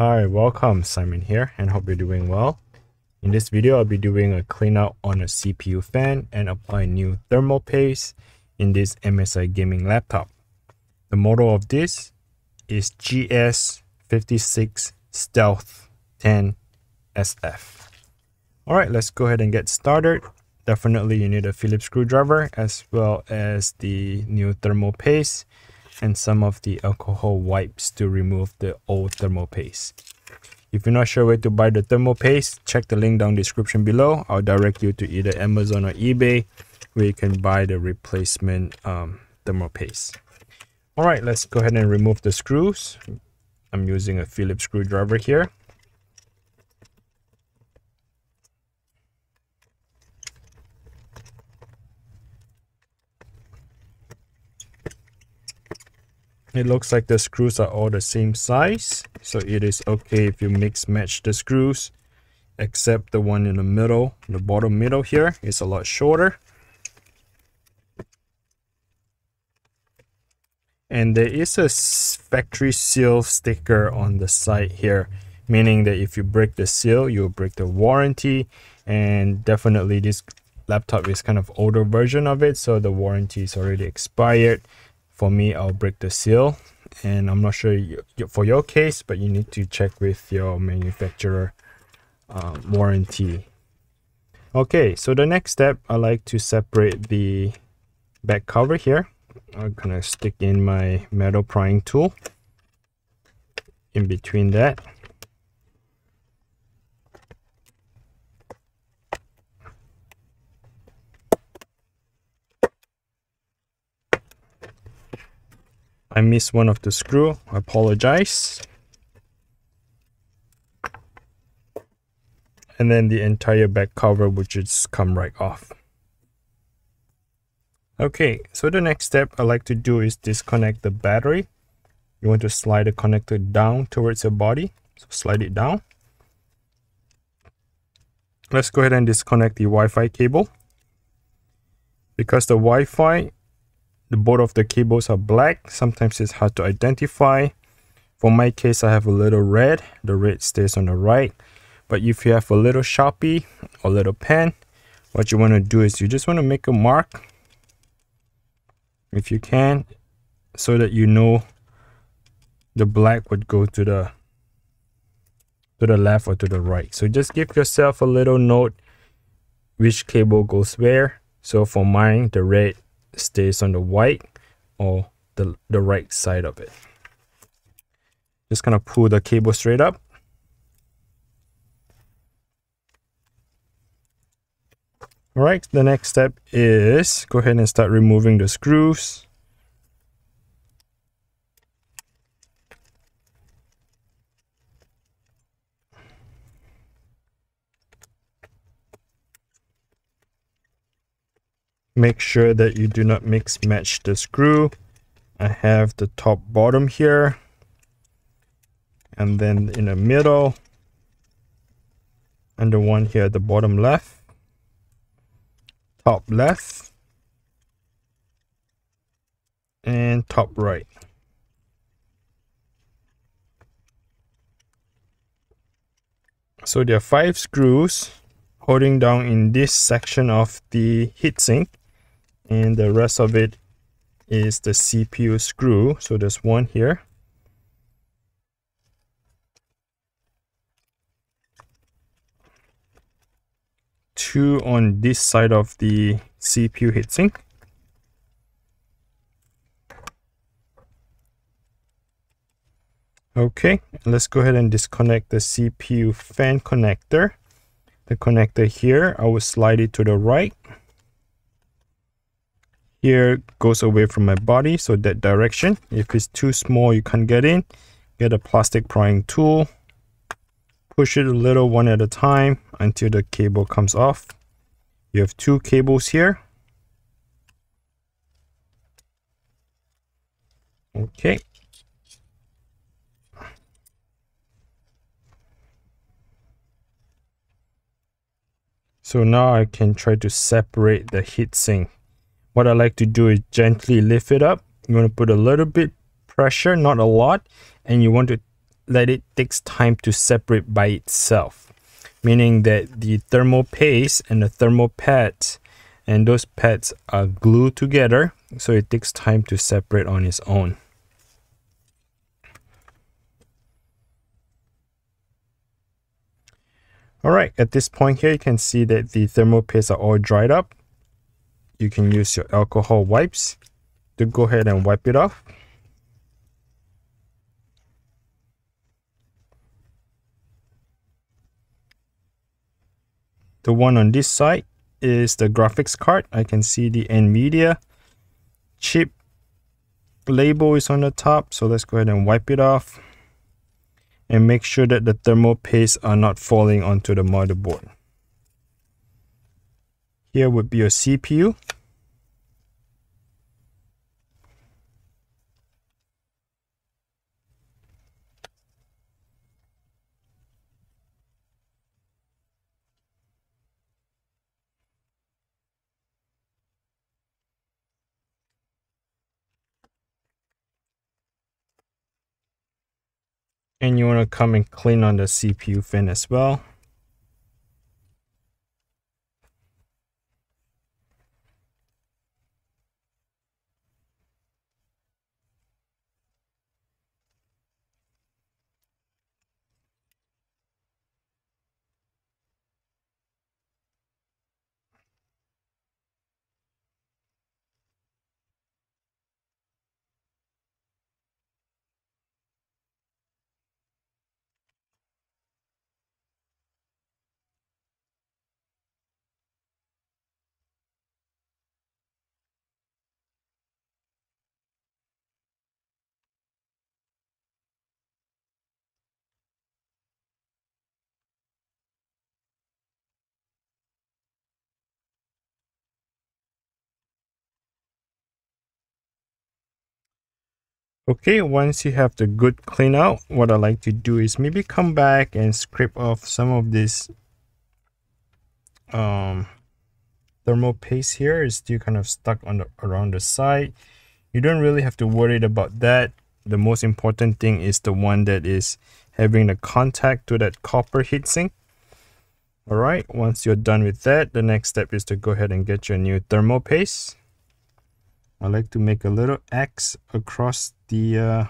Hi, welcome. Simon here and hope you're doing well. In this video, I'll be doing a clean out on a CPU fan and apply new thermal paste in this MSI gaming laptop. The model of this is GS66 Stealth 10 SF. Alright, let's go ahead and get started. Definitely you need a Phillips screwdriver as well as the new thermal paste and some of the alcohol wipes to remove the old thermal paste. If you're not sure where to buy the thermal paste, check the link down description below. I'll direct you to either Amazon or eBay where you can buy the replacement um, thermal paste. Alright, let's go ahead and remove the screws. I'm using a Phillips screwdriver here. It looks like the screws are all the same size, so it is okay if you mix match the screws, except the one in the middle, the bottom middle here is a lot shorter. And there is a factory seal sticker on the side here, meaning that if you break the seal, you'll break the warranty. And definitely this laptop is kind of older version of it, so the warranty is already expired for me I'll break the seal. And I'm not sure for your case but you need to check with your manufacturer uh, warranty. Okay so the next step I like to separate the back cover here. I'm gonna stick in my metal prying tool in between that I missed one of the screw. I apologize. And then the entire back cover would just come right off. Okay, so the next step I like to do is disconnect the battery. You want to slide the connector down towards your body. So slide it down. Let's go ahead and disconnect the Wi-Fi cable. Because the Wi-Fi the both of the cables are black. Sometimes it's hard to identify. For my case, I have a little red. The red stays on the right. But if you have a little Sharpie or little pen, what you want to do is you just want to make a mark if you can so that you know the black would go to the to the left or to the right so just give yourself a little note which cable goes where so for mine the red stays on the white or the, the right side of it. Just gonna pull the cable straight up. All right, the next step is go ahead and start removing the screws. Make sure that you do not mix match the screw. I have the top bottom here and then in the middle and the one here at the bottom left top left and top right. So there are five screws holding down in this section of the heatsink and the rest of it is the CPU screw. So there's one here. Two on this side of the CPU heatsink. Okay let's go ahead and disconnect the CPU fan connector. The connector here I will slide it to the right here goes away from my body. So that direction if it's too small you can't get in. Get a plastic prying tool. Push it a little one at a time until the cable comes off. You have two cables here. Okay. So now I can try to separate the heatsink what I like to do is gently lift it up. You want to put a little bit pressure, not a lot, and you want to let it takes time to separate by itself, meaning that the thermal paste and the thermal pads and those pads are glued together, so it takes time to separate on its own. Alright, at this point here, you can see that the thermal paste are all dried up. You can use your alcohol wipes to go ahead and wipe it off. The one on this side is the graphics card. I can see the NVIDIA chip label is on the top. So let's go ahead and wipe it off and make sure that the thermal paste are not falling onto the motherboard. Here would be your CPU. and you want to come and clean on the CPU fin as well Okay, once you have the good clean out, what I like to do is maybe come back and scrape off some of this um, thermal paste here is still kind of stuck on the around the side. You don't really have to worry about that. The most important thing is the one that is having the contact to that copper heatsink. Alright, once you're done with that, the next step is to go ahead and get your new thermal paste. I like to make a little X across the uh,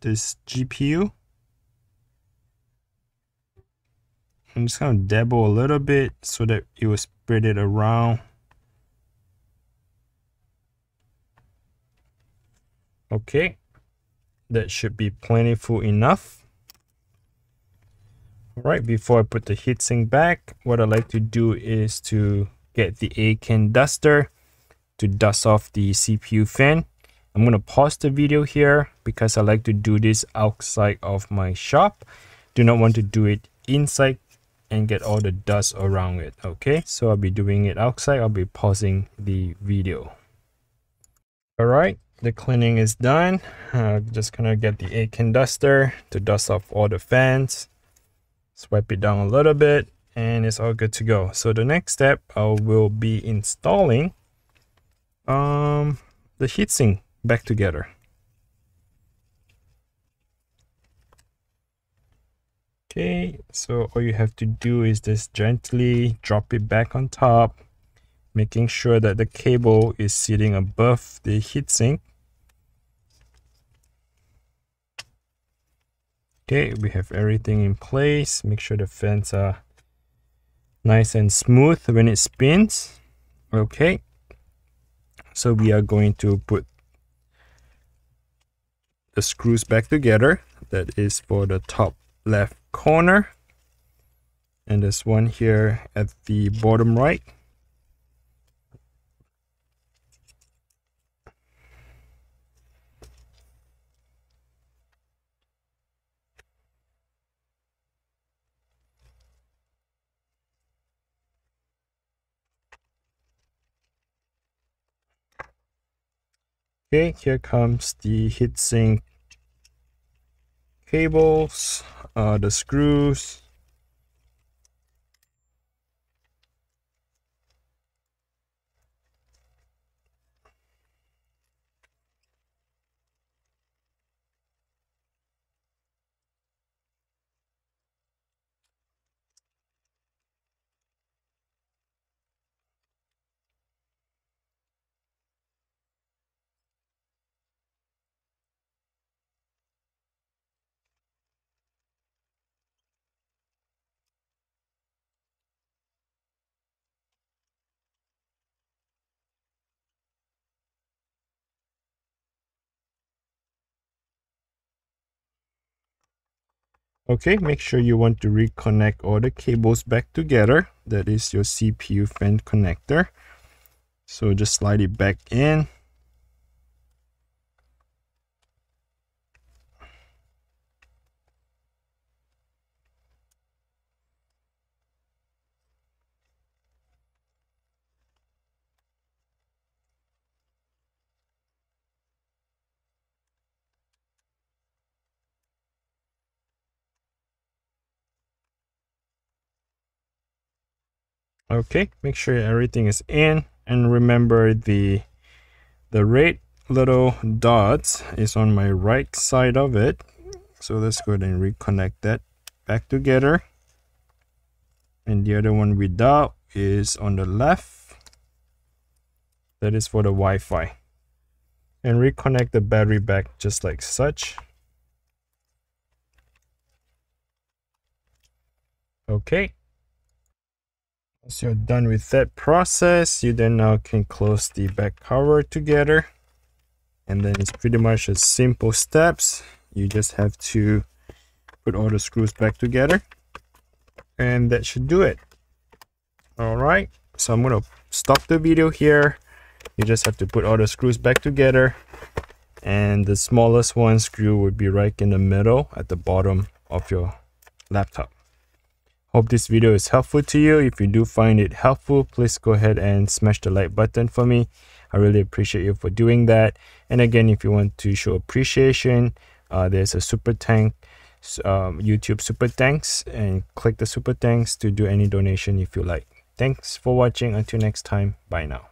this GPU. I'm just gonna dabble a little bit so that it will spread it around. Okay, that should be plentiful enough. All right, before I put the heatsink back, what I like to do is to get the A-Can duster to dust off the CPU fan. I'm going to pause the video here because I like to do this outside of my shop. Do not want to do it inside and get all the dust around it. Okay, so I'll be doing it outside. I'll be pausing the video. All right, the cleaning is done. Uh, just gonna get the A-Can duster to dust off all the fans. Swipe it down a little bit and it's all good to go. So the next step I will be installing um, the heatsink back together. Okay, so all you have to do is just gently drop it back on top, making sure that the cable is sitting above the heatsink. Okay, we have everything in place. Make sure the fans are nice and smooth when it spins. Okay, so we are going to put the screws back together. That is for the top left corner. And there's one here at the bottom right. Okay, here comes the heatsink cables, uh, the screws. Okay, make sure you want to reconnect all the cables back together. That is your CPU fan connector. So just slide it back in. Okay make sure everything is in and remember the the red little dots is on my right side of it. So let's go ahead and reconnect that back together. And the other one without is on the left. That is for the Wi-Fi. And reconnect the battery back just like such. Okay once you're done with that process, you then now can close the back cover together. And then it's pretty much a simple steps. You just have to put all the screws back together. And that should do it. Alright, so I'm going to stop the video here. You just have to put all the screws back together. And the smallest one screw would be right in the middle at the bottom of your laptop. Hope this video is helpful to you. If you do find it helpful, please go ahead and smash the like button for me. I really appreciate you for doing that. And again, if you want to show appreciation, uh, there's a super tank, um, YouTube super thanks, and click the super thanks to do any donation if you like. Thanks for watching. Until next time, bye now.